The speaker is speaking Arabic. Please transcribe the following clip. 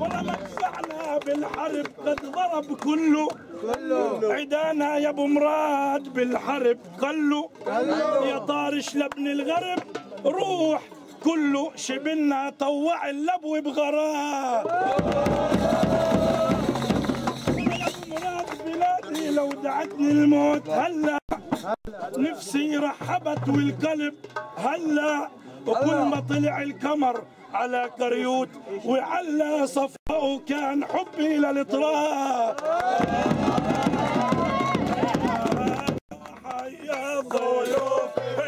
ولا مدفعنا بالحرب قد ضرب كله. عدانا يا أبو مراد بالحرب. قلوا يا طارش لابن الغرب. روح. كله. شبلنا طوع اللبو ابو مراد بلادي لو دعتني الموت. هلا. نفسي رحبت والقلب. هلا. وكل ما طلع القمر على كريوت وعلى صفاء كان حبي للتراب يا ضيوف.